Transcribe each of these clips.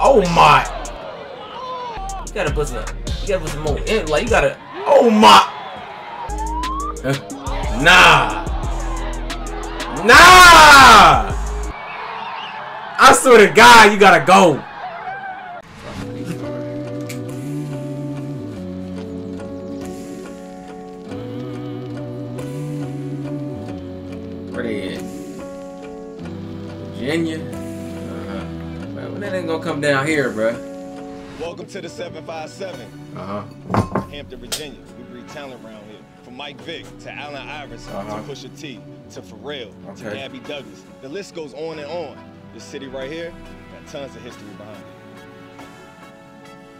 Oh my. You gotta put some. You gotta put some more in. Like you gotta. Oh my. Nah. Nah. I swear to God, you gotta go. Virginia? Uh-huh. Man, when that ain't gonna come down here, bruh? Welcome to the 757, Uh-huh. Hampton, Virginia. We breed talent around here. From Mike Vick to Allen Iverson Uh-huh. to Pusha T to Pharrell to Okay. Gabby Douglas. The list goes on and on. This city right here got tons of history behind it.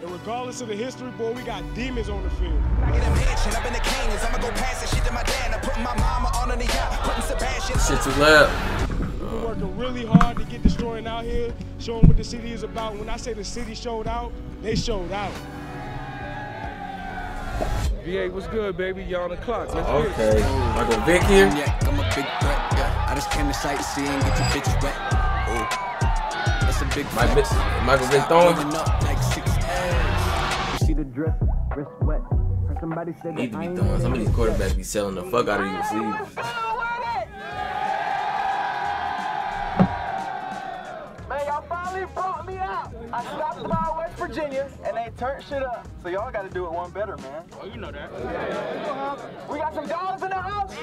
And regardless of the history, boy, we got demons on the field. I get a mansion up in the canyons. I'ma go pass that shit to my dad. I'm putting my mama on the yacht. Putting Sebastian. Shit too loud. We're working really hard to get Deestroying out here, showing what the city is about. When I say the city showed out, they showed out. VA, what's good, baby? Y'all on the clock. Let's get it. Okay. Michael Vick here. Yeah, I'm a big threat. Yeah, I just came to sightsee and get your bitch wet. Oh, that's a big Mike flex. Vick, Michael Vick Stop throwing. up like six You see the drip, wrist wet. Heard somebody said Need to be throwing. Some of these quarterbacks be selling the fuck out of these receivers. Virginia and they turned shit up. So y'all gotta do it one better, man. Oh, you know that. We got some dogs in the house.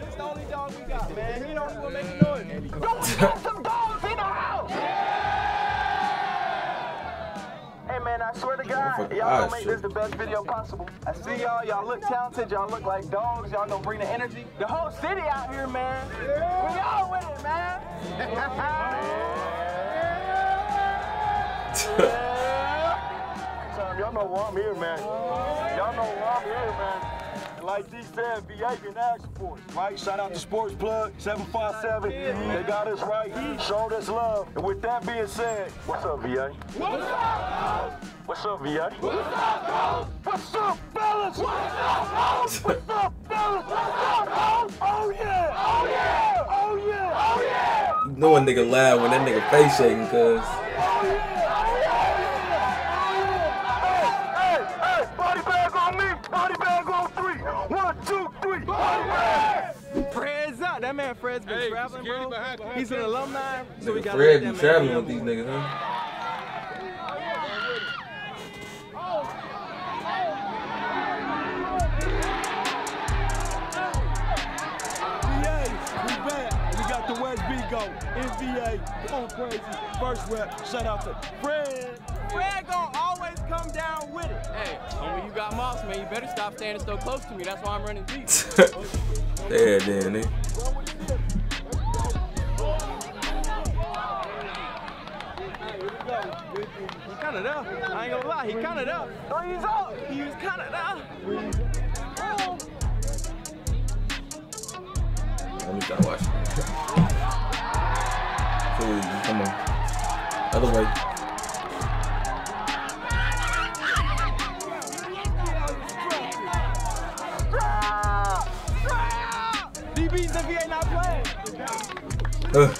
It's the only dog we got, man. He don't even make a noise. Yo, we got some dogs in the house. Hey man, I swear to God, y'all ah, gonna make shit. this the best video possible. I see y'all, y'all look talented, y'all look like dogs, y'all gonna bring the energy. The whole city out here, man. We all with it, man. Time, y'all know why I'm here, man. Y'all know why I'm here, man. And like D said, VA can ask for it, right? Shout out to Sports Plug 757. They got us right, showed us love. And with that being said, what's up, VA? What's up? What's up, VA? What's up, What's up, fellas? What's up, What's up, fellas? What's up, Oh yeah! Oh yeah! Oh yeah! Oh yeah! You know a nigga loud when that nigga face shaking, cuz. Fred's been Hey, traveling, bro. behind- behind He's an you. alumni, so we Nigga got Fred be traveling with these niggas, huh? VA, we back. We got the West B go. NVA, going crazy. First rep, shout out to Fred. Fred gonna always come down with it. Hey, and when you got Moss, man, you better stop standing so close to me. That's why I'm running deep. yeah, then, nigga. He kind of. I ain't gonna lie, he kind of there. Oh, Three's up. He was kind of there. Let me start watching. Please, come on. Other way. DB's and VA not playing. Ugh.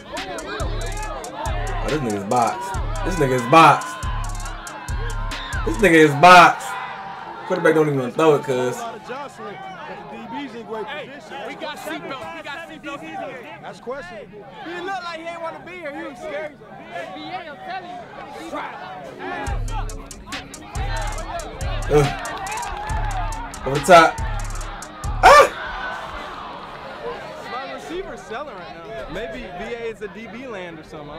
Oh, this nigga's boxed. This nigga's boxed. Nigga is boxed. Quarterback don't even throw it, cuz. Position. We got seatbelts. We got seatbelts. That's questionable. He looked like he ain't want to be here. He was scared. Ugh. Over the top. Ah! My receiver's selling right now. Maybe VA is a DB land or something.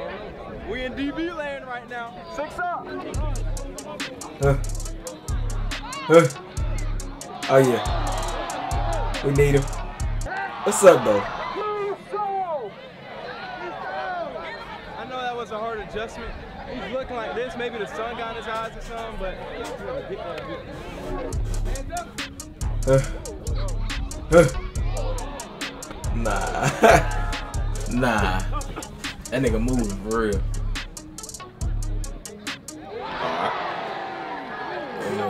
We in DB land right now. Six up. Uh. Huh? Oh yeah. We need him. What's up though? I know that was a hard adjustment. He's looking like this. Maybe the sun got in his eyes or something, but Uh. Huh. Nah. nah. That nigga moving for real.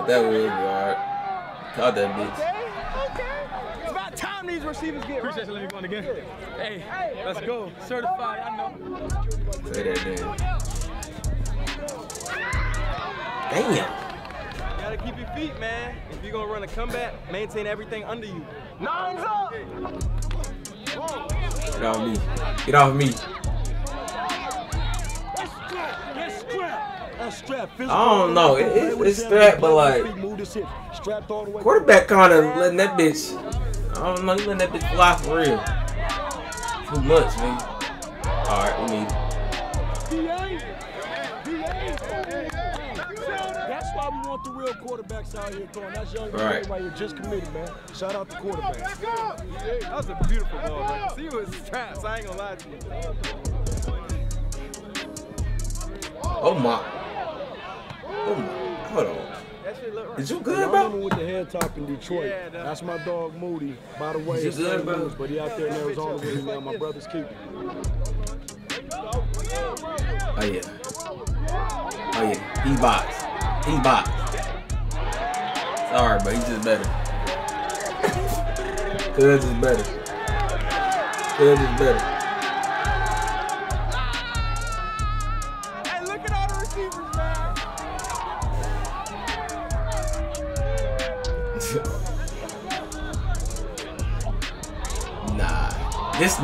I don't know what that was, but alright. Caught that bitch. it's about time these receivers get Appreciate you letting me go on again. Hey, let's go. Certified, I know. Say that then. Damn. You gotta keep your feet, man. If you're gonna run a comeback, maintain everything under you. Nines up! Get off me. Get off me. I don't know. It- it- it's strap, but like Move this hip. Strapped all the way. quarterback kind of letting that bitch. I don't know. He letting that bitch fly for real. Too much, man. All right, we need. That's why we want the real quarterbacks out here throwing. That's young Right. right. right here, just committed, man. Shout out to quarterbacks. That was a beautiful ball, man. See was traps, I ain't gonna lie to you. Oh my. Oh my. Hold on. That shit look right. Is you Y'all good, remember bro? with the head top in Detroit. Yeah, That's my dog Moody. By the way, Is he it's good, bro? Louis, but he out there in Arizona with me now. My brother's keeping. Oh yeah. Oh yeah. He boxed. He boxed. Sorry, but he's just better. Cuz is better. Cuz is better.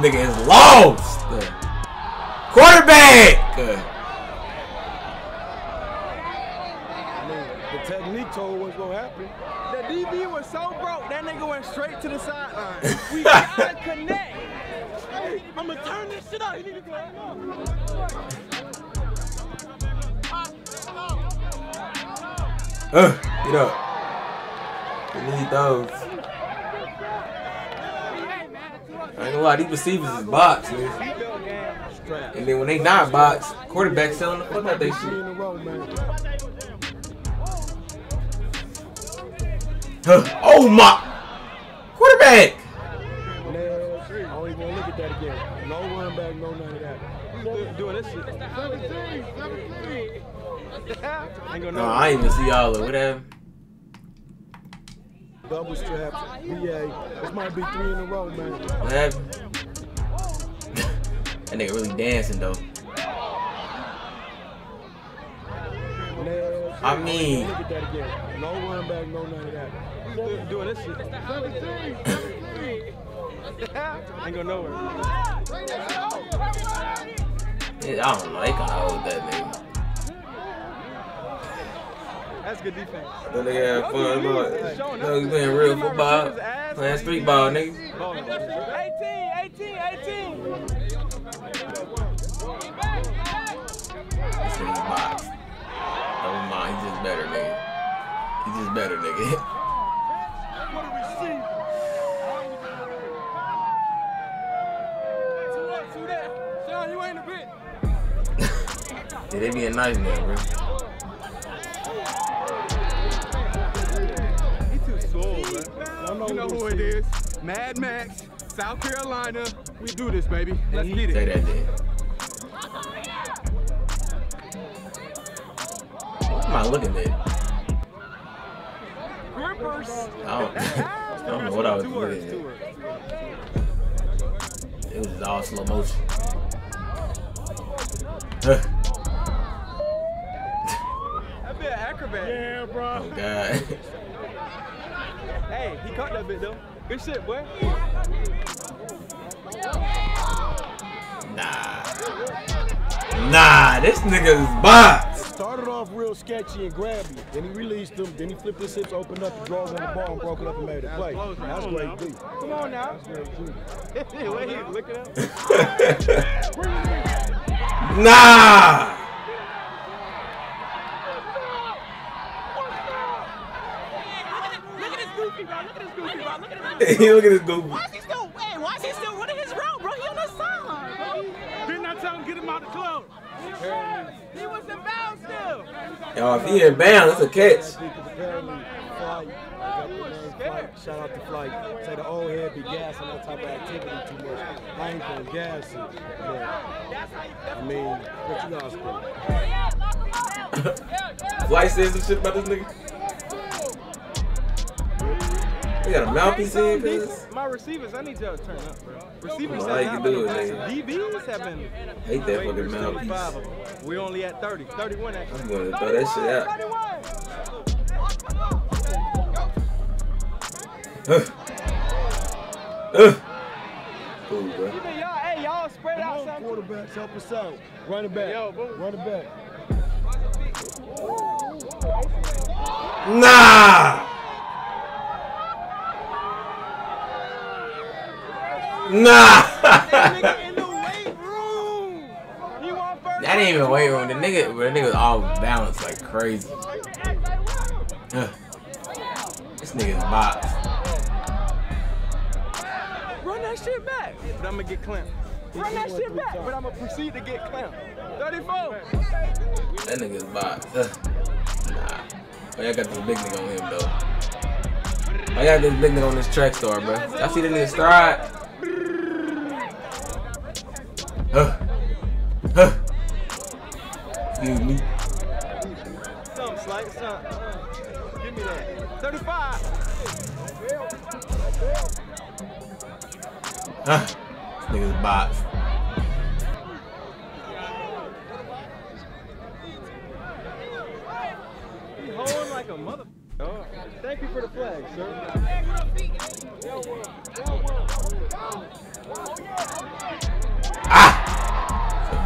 Nigga is lost. Quarterback. The technique told what's gonna happen. The DB was so broke, that nigga went straight to the sideline. We gotta connect. Hey, I'm gonna turn this shit out. You need to go. Uh, get up. We need those. I ain't gonna lie, these receivers is box, man. And then when they not box, quarterback selling the fuck out they shit. Oh my! Quarterback! No back, no. Doing this shit. ain't gonna No, know. I ain't even see all of it. What happened? Double straps. VA. This might be three in a row, man. What happened? that nigga really dancing though. I mean- Look at that again. No run back, no none of that. Doing this shit. ain't gonna know where. Yeah, I don't know. They kinda hold that nigga. That's good defense. That nigga had fun, bro. No, you playing real football. Playing street ball, nigga. 18, 18, 18. This nigga box. Never mind, he's just better, nigga. He's just better, nigga. What a receiver. Two up, two there. Sean, you ain't a bit. Yeah, they being nice now, bro. It is. Mad Max, South Carolina. We do this, baby. Let's get Say it. that then. What am I looking at? Grippers. I don't, I don't know what I was Two words, looking at. It was just all slow motion. Huh. That be an acrobat. Yeah, bro. Oh, God. Hey, he caught that bit though. Good shit, boy. Nah. Nah, this nigga is box. Started off real sketchy and grabby. Then he released him. Then he flipped his hips, opened up the drawers on the ball, and broke it up and made a play. That's great D. Come on now. Great D. Wait, he's looking up. nah. Look at this goofy, bro. Look at this goofy, bro. Look at this goofy. Look at this goofy. Why is he still, hey, why is he still running his route, bro? He on the sideline, bro. Didn't I tell him get him out the club? He was in bounds still. Yo, if he in bounds, that's a catch. Flight, I got the name Flight. Shout out to Flight. Say the old head be gassing that type of activity too much. I ain't gonna gas it. But, I mean, what you guys think? Flight said some shit about this nigga. You got a mouthpiece in, cuz? My receivers, I need y'all to turn up, bro. Receivers Well, have how you not do been it, passing. DBs have been. Hate that way fucking mouthpiece. five of them. We only at 30, 31 actually. I'm gonna throw that shit out. 31. Uh. Uh. Cool, bro. Y'all, hey, y'all spread out Come on, something. quarterbacks, help us out. Run it back. Yo, boom. Run it back. Nah. Nah. Nigga in the weight room. He want first. that ain't even weight room. The nigga, the nigga was all balanced like crazy. This nigga's box. Run that shit back. But I'm gonna get clamped. Run that shit back, but I'm gonna proceed to get clamped. 34. That nigga's box. Nah. Oh, y'all got this big nigga on him though. I got this big nigga on this track star, bro. I see the nigga stride. Huh. Huh. Excuse me. Something slight, something. Give me that. 35. Huh. Nigga's box. He holding like a mother. Oh, thank you for the flag, sir.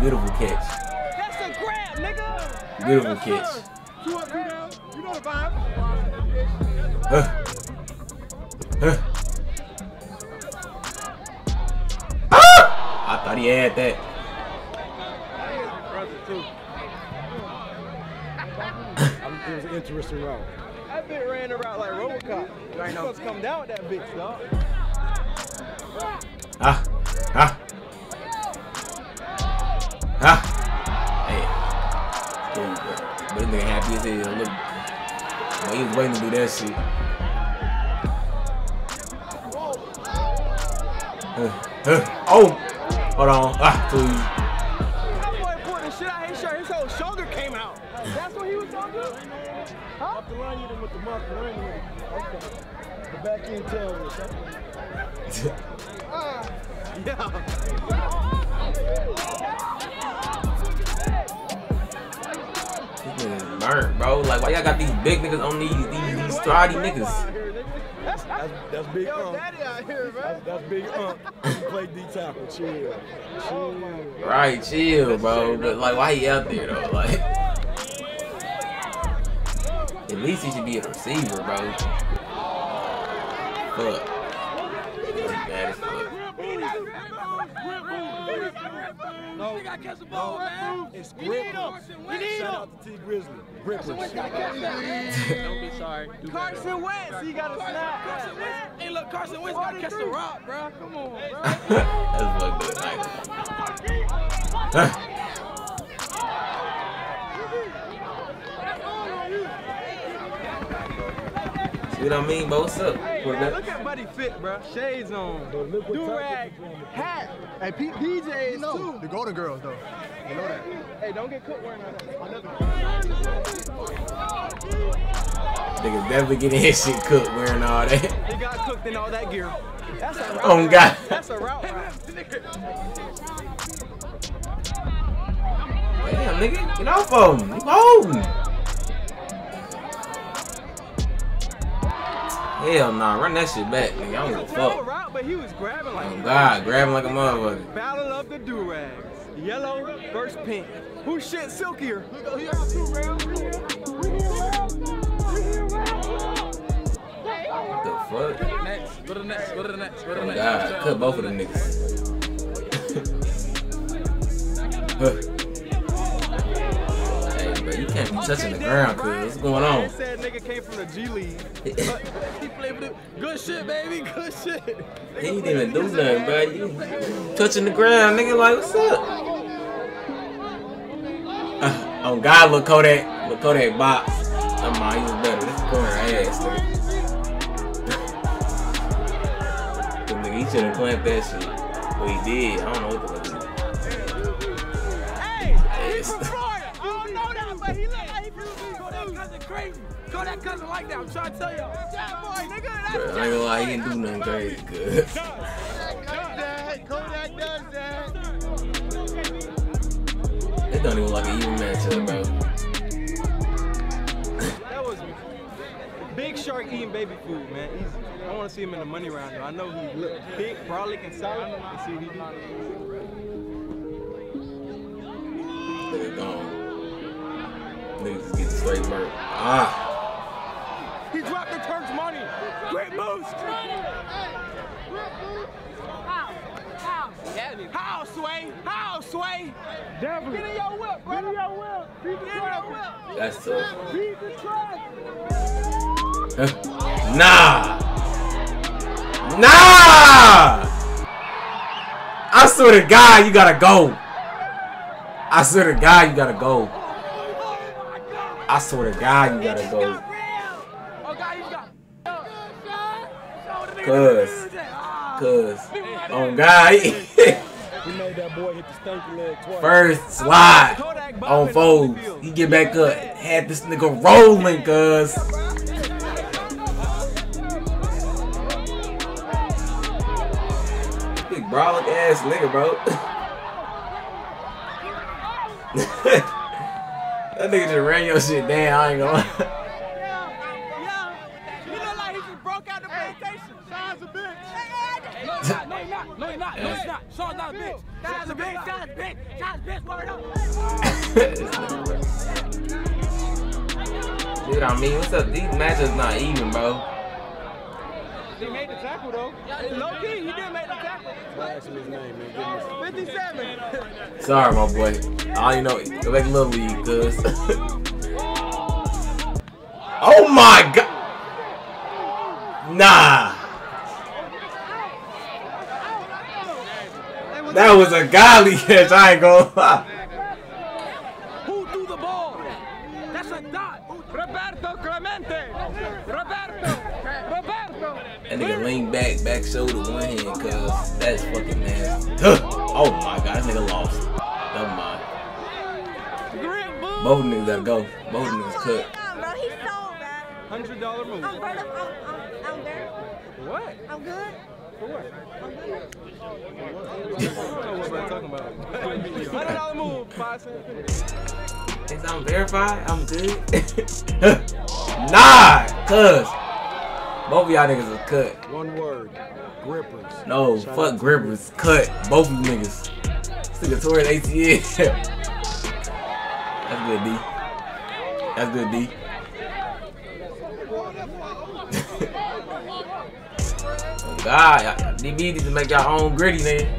Beautiful catch. That's a grab, nigga. Beautiful catch. Two up, two down. You know the vibe. Huh. Huh. Ah! I thought he had that. Brother, too. It was an interesting route. That bitch ran around like Robocop. You ain't supposed to come down with that bitch, dog. Ah. Ah. Ah. Hey. Cool, bro. But this nigga happy as hell. Look. Man, he was waiting to do that shit. Huh. Huh. Oh! Hold on. Ah, please. That boy pulled the shit out his shirt. His whole shoulder came out. That's what he was talking about? Huh? Off the line, you done with the muff, the line, Okay. The back end tailwind. Uh, yeah. Burnt, bro. Like, why y'all got these big niggas on these these, these stridey niggas? That's, That's, that's big Yo, ump. daddy out here, man. That's, that's big ump. You play D tackle. Chill. Chill. Right, chill, bro. But like, why he out there though? Like, at least he should be a receiver, bro. Fuck. That's bad as fuck. No, We gotta catch the ball, man. it's We need grippers. him. We need Shout out to T Grizzly. Grippers. Don't be sorry. Do better. Carson Wentz, he got a Carson, snap. Carson Wentz. Hey, look, Carson Wentz gotta catch the rock, bro. Come on, bro. That's fucked up. Nice. See what I mean, bro? What's up? Hey, man, that- look at Buddy Fit, bro. Shades on. Do rag, Tactics is doing. hat, and P- PJs too. The Golden Girls, though. You know that. Hey, don't get cooked wearing that. Niggas definitely getting his shit cooked wearing all that. He got cooked in all that gear. That's a route. Oh, route. God. That's a route. route. Damn, nigga, get off of him. You holding. Hell nah, run that shit back, nigga. I don't give a It's a terrible fuck. route, but he was grabbing like. Oh God, grab him like a motherfucker. Battle of the do-rags. Yellow versus pink. Who shit silkier? He got two rounds. What the fuck? Next. Go to the next. Go to the next. Go to the Oh next. God, cut both of them niggas. Hey, bro, you can't be touching the ground, cuz. What's going on? Came from the G League. He played with it. Good shit, baby. Good shit. He ain't even do nothing, bro. You touching the ground, nigga. Like, what's up? Uh, oh God, look Kodak, look Kodak box. Come on, he was better. This corner ass, nigga. Nigga, he should have clamped that shit. Well, he did. I don't know what the he look like he could be Cousin crazy. Go know that cousin like that. I'm trying to tell y'all. Yeah, boy, nigga. That's Bro, I ain't gonna lie, he didn't do nothing crazy. Good. Kodak does that. It don't even look like an even matchup, bro. That was Big Shark eating baby food, man. Easy. I want to see him in the money round, though. I know he look big, brolic, and solid. Let's see what he do. Nigga gone. Niggas just get straight murk. Ah. Definitely. Get in your whip, brother. Beat your will. Beat the Get in your traffic. whip. That's tough. Beat the traffic. Nah. Nah. I swear to God, you gotta go. I swear to God, you gotta go. I swear to God, you gotta go. Oh, God, he's got. Cuz. Cuz. Oh, God. Made that boy hit the stanky leg twice. First slide on foes. He get back up. Had this nigga rolling, cuz. Big brolic ass nigga, bro. that nigga just ran your shit down. I ain't gonna. You look like he just broke out the plantation. Sean's a bitch. No, he's not. No, he's not. No, he's not. Sean's not a bitch. Sean's a bitch. Sean's a bitch. Sean's a bitch. Word up. Dude, I mean, what's up? These matches not even, bro. He made the tackle, though. Low key, he did make the tackle. Ask him his name, man. 57. Sorry, my boy. I don't know. Go back to Little League, cuz. oh my god. Nah. That was a godly catch. I ain't gonna lie. Who threw the ball? That's a dot. Roberto Clemente. Roberto. Roberto. That nigga lean back, back shoulder, one hand, cuz. That's fucking nasty. Oh my god, this nigga lost. Never mind. Both of them niggas gotta go. Both of them niggas cut. Bro, he's so bad. Hundred dollar move. I'm good. I'm, I'm, I'm good. What? I'm good. For what? I'm don't know what we're talking about. Hundred dollar move. Five cents. Since I'm verified, I'm good. nah, cuz. Both of y'all niggas are cut. One word. Grippers. No, Shout fuck grippers. Cut. Both of you niggas. Nigga tore his ACL. That's good, D. That's good, D. Ah, God. DB need to make your own gritty, man.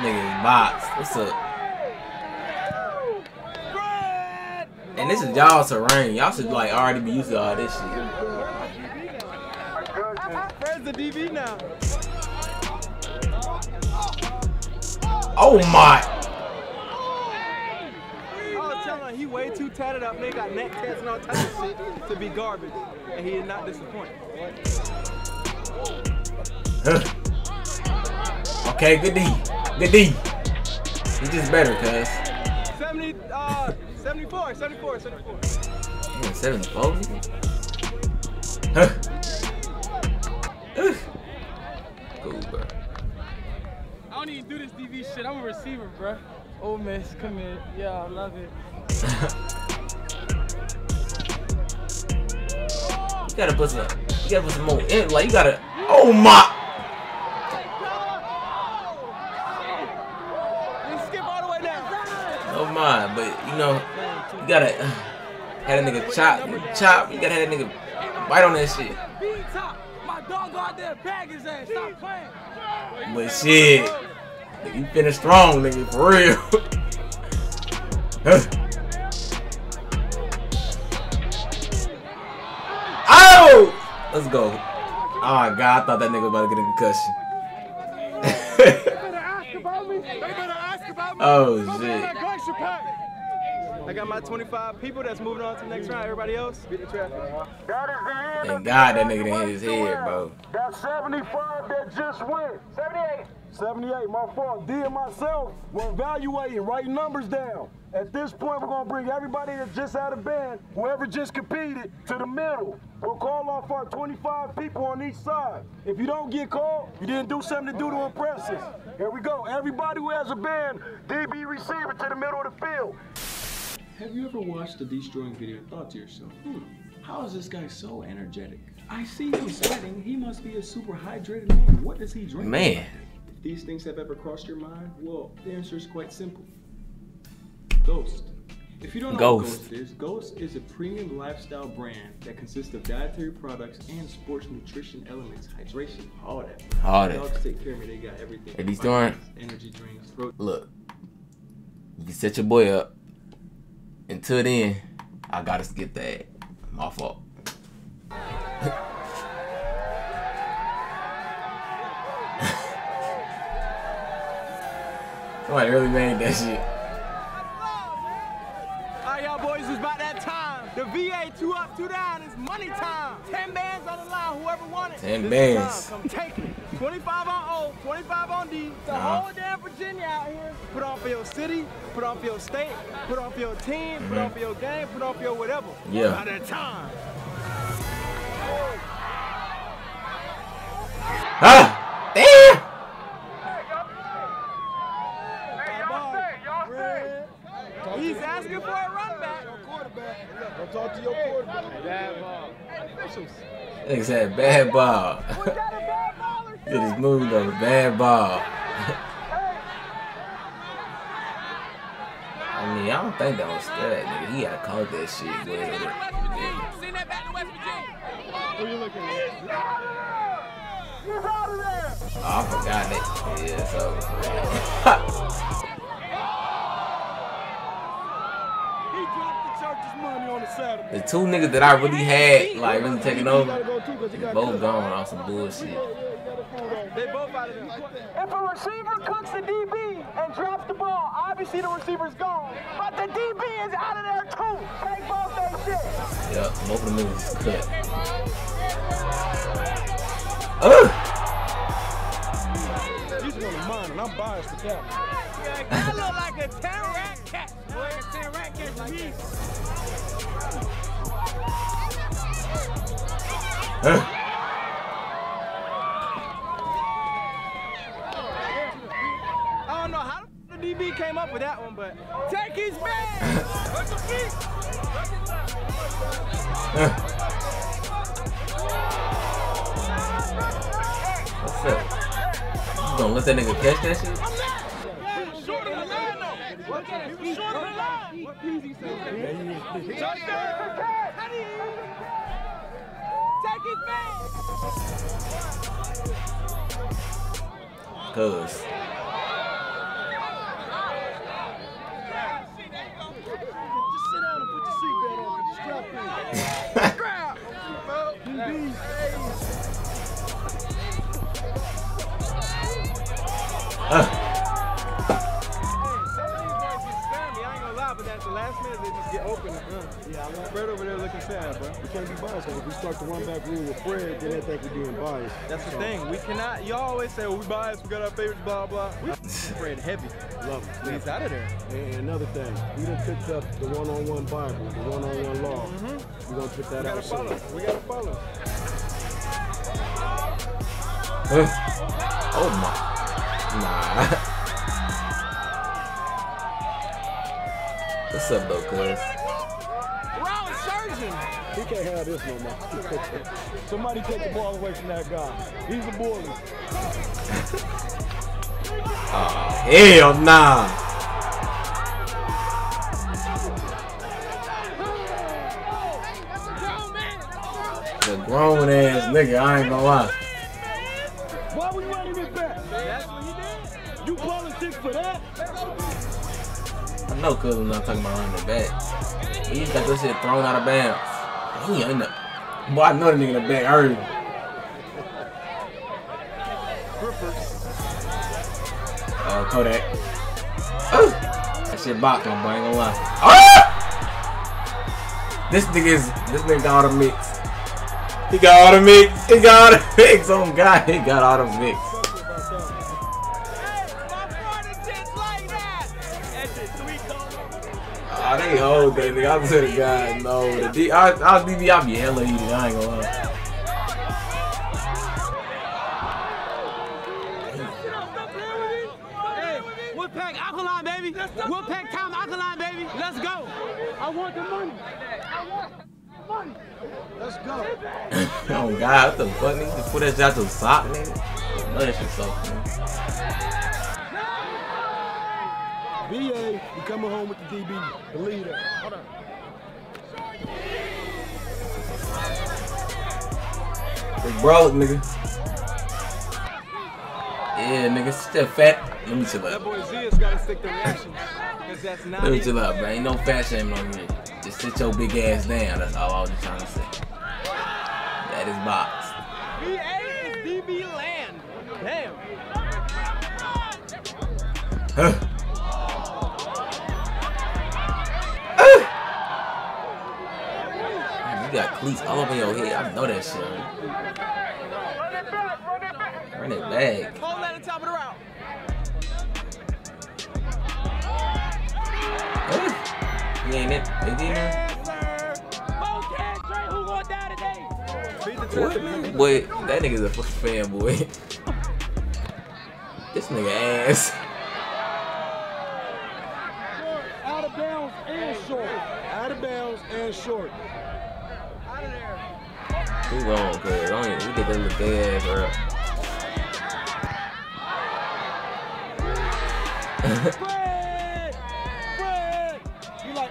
nigga. Box. What's up? And this is y'all terrain. Y'all should like already be used to all this shit. Fred's the DB now. Oh my! Him he way too tatted up. They got neck tats and all types of shit to be garbage. And he did not disappoint. okay, good D. Good D. He's just better, cuz. 70, uh, 74, 74, 74. Yeah, 74? Huh. cool, bro. I don't even do this DV shit. I'm a receiver, bro. Oh, miss, come in. Yeah, I love it. gotta put some, you gotta put some more in, like, you gotta, oh my! Oh my, but, you know, you gotta, uh, have that nigga chop, chop, you gotta have that nigga bite on that shit. But shit, you finished strong, nigga, for real. Let's go. Oh my god, I thought that nigga was about to get a concussion. They better ask about me. They better ask about me. Oh, shit. on, that glacier pack. I got my 25 people that's moving on to the next round. Everybody else, beat the traffic. That is the end. And God, that nigga didn't hit his head, bro. That's 75 that just went. 78. 78, my fault. D and myself were evaluating, writing numbers down. At this point, we're gonna bring everybody that just had a band, whoever just competed, to the middle. We'll call off our 25 people on each side. If you don't get called, you didn't do something to do to impress us. Here we go. Everybody who has a band, DB receiver to the middle of the field. Have you ever watched the Deestroying video and thought to yourself, hmm, how is this guy so energetic? I see him sweating. He must be a super hydrated man. What does he drink? Man. If these things have ever crossed your mind, well, the answer is quite simple. Ghost. If you don't know Ghost. what Ghost is, Ghost is a premium lifestyle brand that consists of dietary products and sports nutrition elements, hydration, all that. All that. Dogs take care of me. They got everything. Doing- Vitamins, Energy drinks, protein. Look, you set your boy up. Until then, I gotta skip that. My fault. Somebody really made that shit. All right, y'all boys, it's about that time. The VA two up, two down. It's money time. Ten bands on the line. Whoever won it. 10 this bands. Come take it. 25 on O, 25 on D. The Uh-huh. whole damn Virginia out here. Put on for your city. Put on for your state. Put on for your team. Put on for your game. Put on for your whatever. Mm-hmm. Yeah. About that time. Ah! Damn! He's asking for a run back. Go talk to your quarterback. Bad ball. Officials. Nigga said bad ball. Did his move though, bad ball. I mean, I don't think that was that nigga. He gotta call that shit. But, Send that back to West Virginia. Who you looking at? oh, I forgot that. Yeah, it's over for real. He dropped the church's money on the Saturday. the two niggas that I really had, like really taking over, gotta go too, 'cause he they got both gone on some bullshit. They both out of there. If a receiver cooks the DB and drops the ball, obviously the receiver's gone. But the DB is out of there too. Take both they shit. Yep, both of them niggas is cut. Ugh! He's one of mine, and I'm biased to that. Yeah, that look like a 10 rat catch. Boy, a 10 rat catch Ugh. I don't know how the DB came up with that one, but take his man. What's up? You gonna let that nigga catch that shit? Short of the line, though. He was short of the line. What Peasy said? Touchdown. Cuz. Fred over there looking sad, bro. We can't be biased, 'cause if we start the run back rule with Fred, then they think we're being biased. That's the thing. We cannot. Y'all always say, "Oh, we biased. We got our favorites." Blah blah. We Fred heavy. Love it. He's out of there. And another thing, we done picked up the one-on-one Bible, the one-on-one law. We're gonna put that We out gotta soon. follow. We gotta follow. uh. Oh my. Nah. What's up though, cuz? He can't have this no more. Somebody take the ball away from that guy. He's a bully. Oh, hell nah. The grown ass nigga, I ain't gonna lie. Why we running it back? That's what he did. You politics for that? I know cuz I'm not talking about running it back. He just got this shit thrown out of bounds. He ain't know. Boy, I know the nigga in the back early. Uh, Kodak. Oh! That shit box, my boy. Ain't gonna lie. Ah! This nigga is this nigga got all the mix. He got all the mix. He got all the mix. Oh God, he got all the mix. Hold that nigga. I swear to God, no. The D, I, I DB, I be hella heated. I ain't gonna lie. Wolfpack Alkaline, baby. Wolfpack Time Alkaline, baby. Let's go. I want the money. I want the money. Let's go. oh God, what the fuck, nigga? Put that shit out your sock, nigga. Know that shit soft, man. VA, you coming home with the DB. Believe that. Hold on. Big bro, nigga. Yeah, nigga, still fat. Let me chill That out. boy Zia's gotta stick to that's not Let me chill out, bro. Ain't no fat shaming on me. Just sit your big ass down. That's all I was just trying to say. That is box. VA is DB land. Damn. Huh. Cleats all over your head. I know that shit. Run it back. Hold at the top of the route. He ain't it. Gonna die today? What, man? Boy, that nigga's a fucking fanboy. this nigga ass. Out of bounds and short. Out of bounds and short. Cuz. I don't even, get that little dead ass up.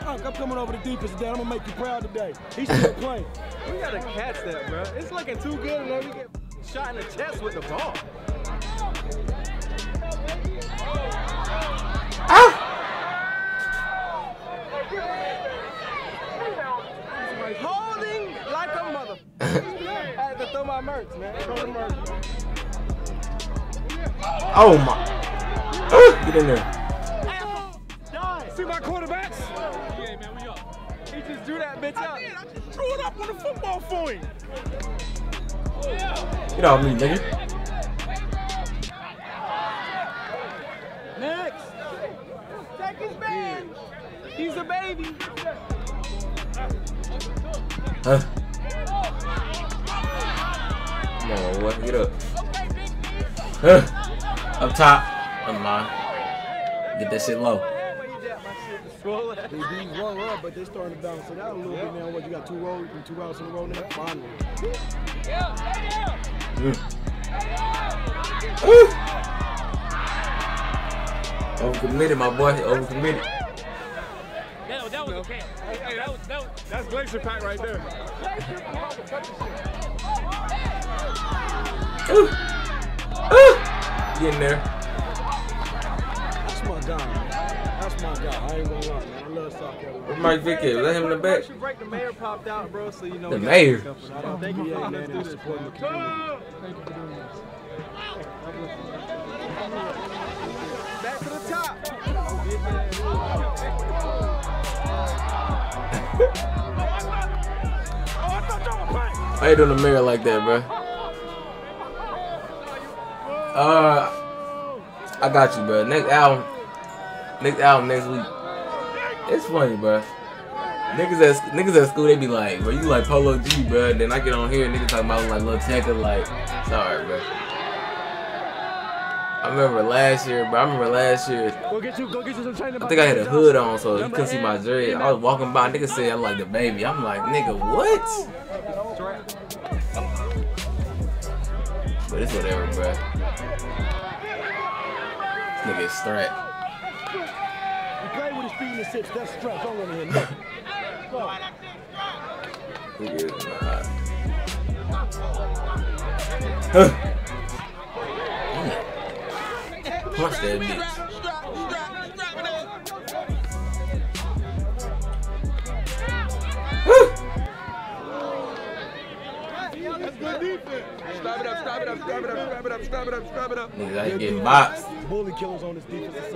Like, I'm coming over the defense today. I'm gonna make you proud today. He's still playing. We gotta catch that, bro. It's looking too good, and then we get shot in the chest with the ball. To throw my merch, man. Throw the merch. Oh my. Uh, get in there. See my quarterbacks? Yeah, man, we up. He just drew that bitch up. I did. I just drew it up on the football for him. Get off me, nigga. Next. Take his man. He's a baby. Huh? Come on, boy. Get up. Huh? Up top. Come on. Get that shit low. DBs roll up, but they starting to bounce it out a little bit now. What you got two rows and two routes in a row now? Finally. Mm. Overcommitted, my boy. Overcommitted. That, that was okay. Hey, that was, that was, That's Glacier Pack right there. Ooh. Ooh. Get there. That's my guy. That's my guy. I ain't gonna lie, man. I love South Carolina. Where's Mike Vick at? Was that him in the back? Commercial break, the mayor popped out, bro, so you know. The mayor? a couple. Shout out Thank you VA, for man, letting us do and this. supporting the community. Thank you for doing this. Back to the top. Why you doing the mirror like that, bro? Uh, I got you, bro. Next album, next album next week. It's funny, bro. Niggas at niggas at school, they be like, bro, you like Polo G, bro. Then I get on here, niggas talking about like Lil Tecca, like, sorry, bro. I remember last year, bro. I remember last year. I think I had a hood on, so you couldn't see my dread. I was walking by, nigga said I'm like the baby. I'm like, nigga, what? But it's whatever, bro. Nigga is strapped. You play with his feet in the six. That's stretch. Don't let him. Go. Nigga is not. Punch that bitch. Up, strap it up, strap it up, strap it up, strap it up, strap it up. Niggas out here getting boxed. Bully killers on this defensive side.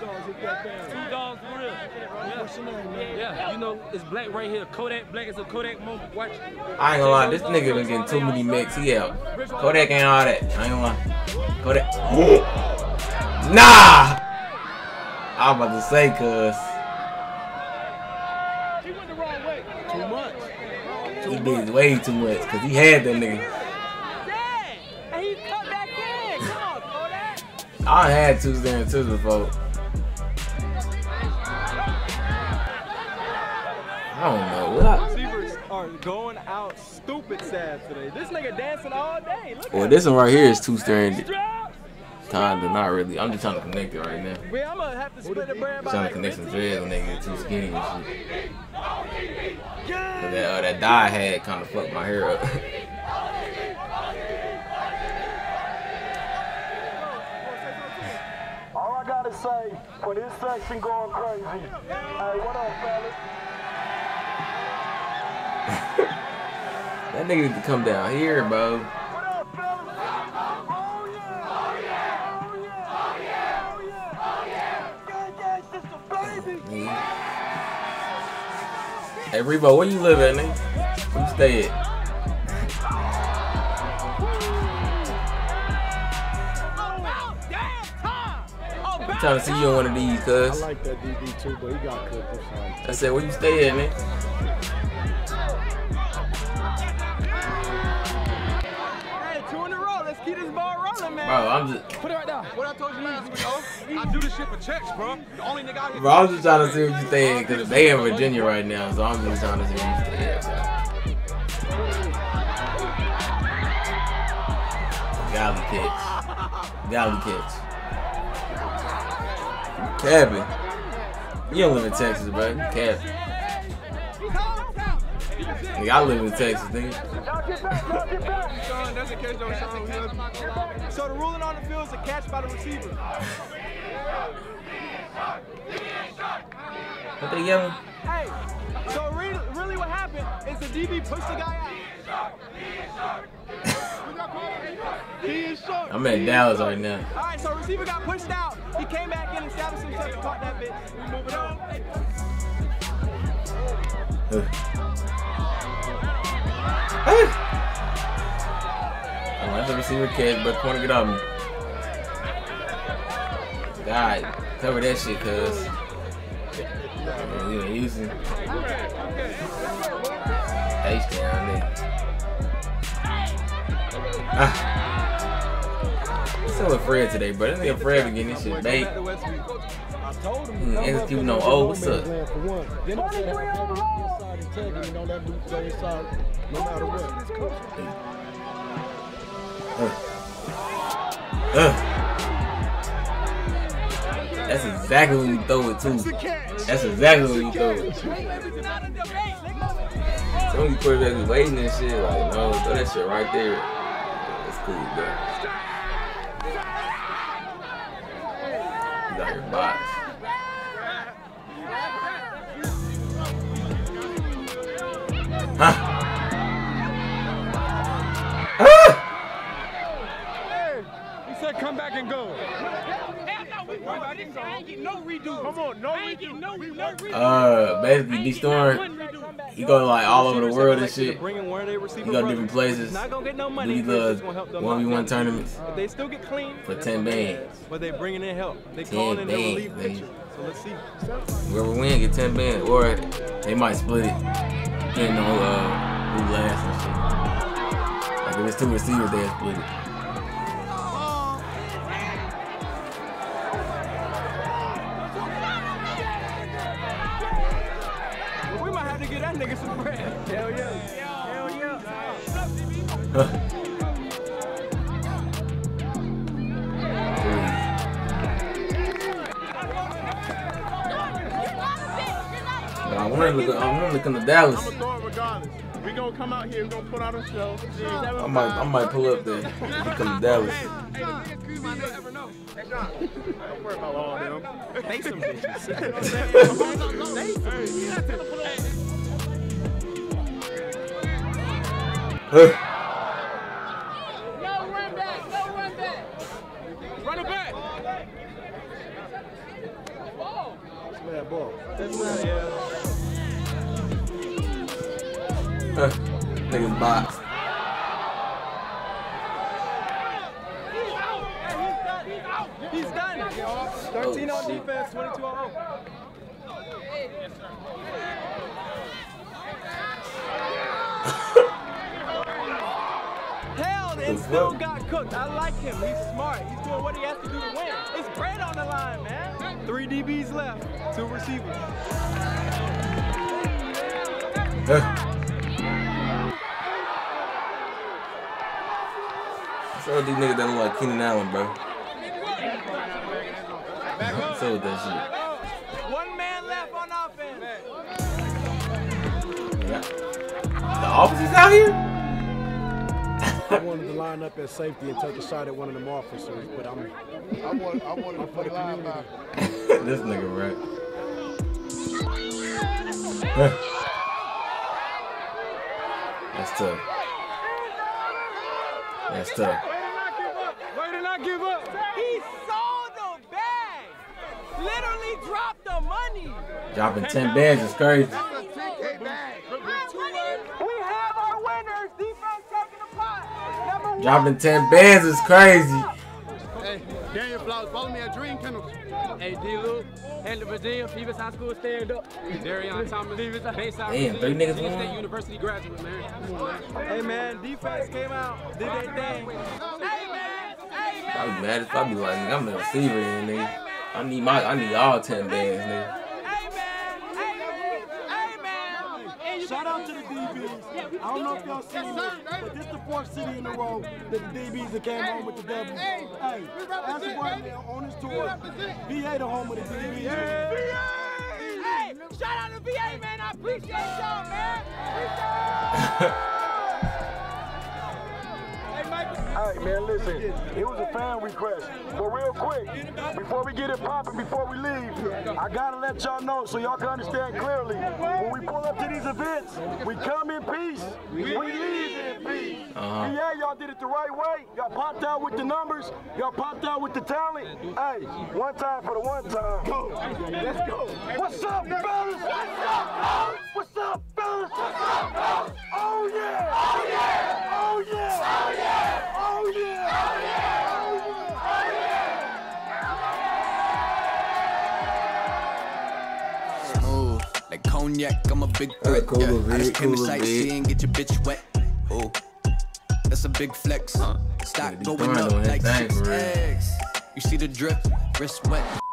dogs hit that band. Two dogs for real. Yeah. What's your name, man? Yeah, you know, it's black right here. Kodak Black is a Kodak moment. Watch. I ain't gonna lie, this nigga been getting too many mix. He out. Kodak ain't all that. I ain't gonna lie. Kodak. nah! I was about to say, cuz. He went the wrong way. Too much. He did way too much, cause he had that nigga. Dang! And he cut back in. Come on, Kodak. I had Tuesday and Tuesday before. I don't know. What I, Receivers are going out stupid sad today. This nigga dancing all day. Look well, this one right here is two stranded. Kinda, not really. I'm just trying to connect it right now. Man, I'm gonna have to split the bread trying to connect some 50. dreads when they get too skinny and shit. But that, uh, that dye had kind of fucked my hair up. All I gotta say, for this section going crazy. Hey, what up, fellas? that nigga need to come down here, bro. Hey, Revo, where you live at, nigga? Where you stay at? Trying to see you on one of these, I cuz. like that DB too, but he got cooked this time. I said, where you stay at, nigga? Hey, two in a row. Let's keep this ball rolling, man. Bro, I'm just, Put it right there. What I told you last week, oh? I do this shit for checks, bro. The only nigga out here. bro, I'm just trying to see what you stay at, cause they in Virginia right now, so I'm just trying to see where you stay at, bro. Galley catch. Galley catch. Cabin. You don't live in Texas, bro. You Cabin. Nigga, I live in Texas, nigga. Sean, that's a catch, though, Sean. We love you. So the ruling on the field is a catch by the receiver. What they yelling? Hey, so really, really what happened is the DB pushed the guy out. He is short. I'm in Dallas right now. All right, so receiver got pushed out. He came back in, established himself, and caught that bitch. We move it on. Receiver catch, but get on me. God, cover that shit, cuz. In Houston. H down there. Ah. So with Fred today, bro. This nigga Fred been getting this shit. Mm, executing on O. What's up? Uh. Uh. That's exactly when you throw it too. That's exactly when you throw it. Some of you quarterbacks be waiting and shit. Like, no, throw that shit right there. That's cool, bro. You got your box. Huh? He said come back and go. No redo. Come on, no I no, no redo. Uh, basically, D He go like all over the world and shit. Bringing one of their receiver He go to different places. Not gonna get no money. Do the just gonna help them one v one tournaments But they still get clean. for ten bands. But they bringing in help. They 10 calling in their bands, relief nigga. pitcher. So let's see. Whoever win get ten bands, or they might split it depending on uh, who last and shit. Like if it's two receivers, they split it. I want to look. I want to look into Dallas. I'm gonna throw it regardless. We gonna come out here. We gonna put out a show. I might. I might pull up there. If you come to Dallas. Don't worry about all them. They some bitches. No run back. No run back. Run it back. that ball. That's not, yeah. Uh, niggas box. He's done. 13 on defense, 22 on home. Hell, and still got cooked. I like him. He's smart. He's doing what he has to do to win. It's bread on the line, man. Three DBs left, two receivers. So these niggas that look like Keenan Allen, bro. So with that shit. One man left on offense. The officers out here? I wanted to line up at safety and take a shot at one of them officers, but I'm. I want. I wanted to for the community. this nigga, right? That's tough. That's tough. Way to not give up. He sold the bag. Literally dropped the money. Dropping 10 bands is crazy. Dropping 10 bands is crazy. Hey, Daniel Flowers, follow me at Dream Kennels. Hey, D. Luke, Henry Virginia, Phoebus High School, stand up. Darion Thomas, Bayside Damn, three niggas Virginia won. State University graduate, man. On, man. Hey man, defense came out, did their thing. I be mad as I be like, nigga, I'm the receiver nigga. I need my, I need all 10 bands, nigga. Shout out to the DBs. I don't know if y'all seen this, but this is the fourth city in a row that the DBs that came home with the W. Hey, as of right now on this tour, VA the home of the DBs. Hey, shout out to VA, man. I appreciate y'all, man. Hey man, listen, it was a fan request. But real quick, before we get it popping, before we leave, I gotta let y'all know so y'all can understand clearly. When we pull up to these events, we come in peace, we leave in peace. Uh-huh. Yeah, y'all did it the right way. Y'all popped out with the numbers. Y'all popped out with the talent. Hey, one time for the one time. Go. Let's go. What's up, fellas? What's up, fellas? What's up, fellas? What's up, fellas? Oh yeah. Oh yeah. Oh yeah. Oh yeah. Oh yeah. Oh yeah. Smooth, like cognac, I'm a big threat. cool yeah. I just came to cool little sightsee and get your bitch wet. Oh, that's a big flex. Stock going up like six eggs. You see the drip, wrist wet.